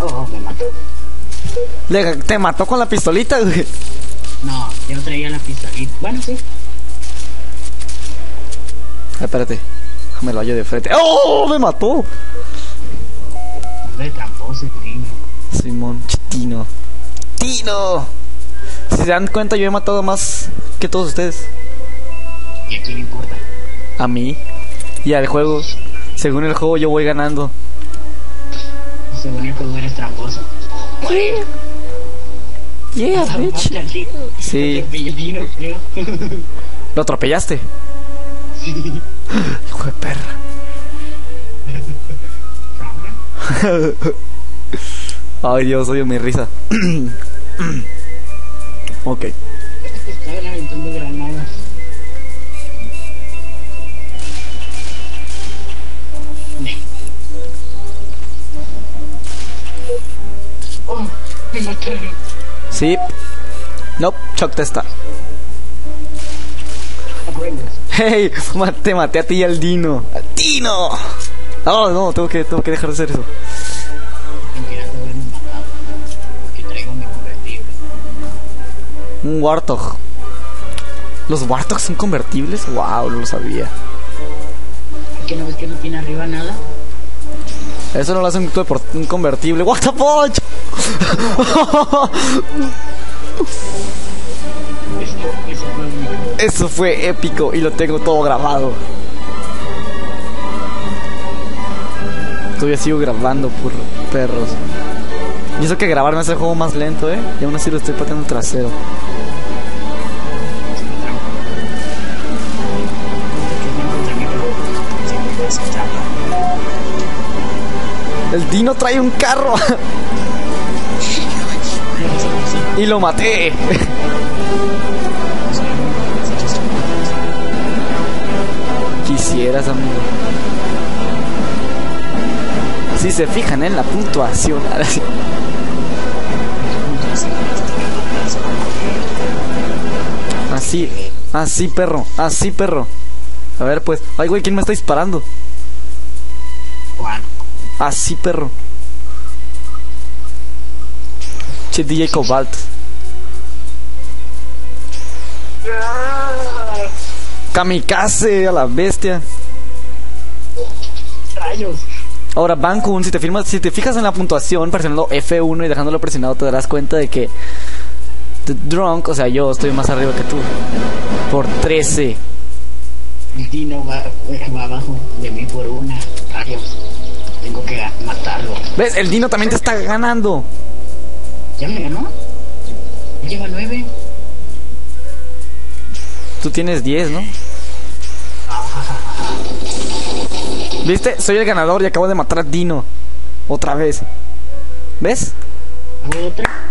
Oh, me mató. Le- te mató con la pistolita, güey. No, yo traía la pistolita. Bueno, sí. Ah, Espérate. Me lo hallo de frente. ¡Oh! Me mató. Hombre tramposo, niño. Simón, Tino. ¡Tino! Si se dan cuenta, yo he matado más que todos ustedes. ¿Y a quién importa? A mí. Y al juego. Según el juego, yo voy ganando. Según el juego eres tramposo. Yeah, bitch. Sí. ¿Lo atropellaste? Sí. Hijo de perra. Ay, Dios, odio mi risa. ok. Estaban aventando granadas. Sí. Nope, Chuck te está. Hey, ma- te maté a ti y al Dino. ¡Al Dino! Oh, no, tengo que, tengo que dejar de hacer eso. Un Warthog. ¿Los Warthogs son convertibles? Wow, no lo sabía. ¿Qué no ves que no tiene arriba nada? Eso no lo hace un, convertible. What the fuck? Eso, fue épico y lo tengo todo grabado. Todavía sigo grabando por perros. Y eso que grabar me hace el juego más lento, ¿eh? Y aún así lo estoy pateando trasero. El Dino trae un carro y lo maté. Quisieras, amigo. Si se fijan en la puntuación. Así, así, perro, así, perro. A ver, pues. Ay, güey, ¿quién me está disparando? Juan. Así, perro. Che, DJ Cobalt. Kamikaze a la bestia. Rayos. Ahora, Bankun, si te, firmas, si te fijas en la puntuación, presionando F1 y dejándolo presionado, te darás cuenta de que The Drunk, o sea, yo estoy más arriba que tú. Por 13. El Dino va, va abajo de mí por una. Rayos. Tengo que matarlo. ¿Ves? El Dino también te está ganando. ¿Ya me ganó? Él lleva nueve. Tú tienes 10, ¿no? ¿Viste? Soy el ganador y acabo de matar a Dino. Otra vez. ¿Ves? ¿Hago otra?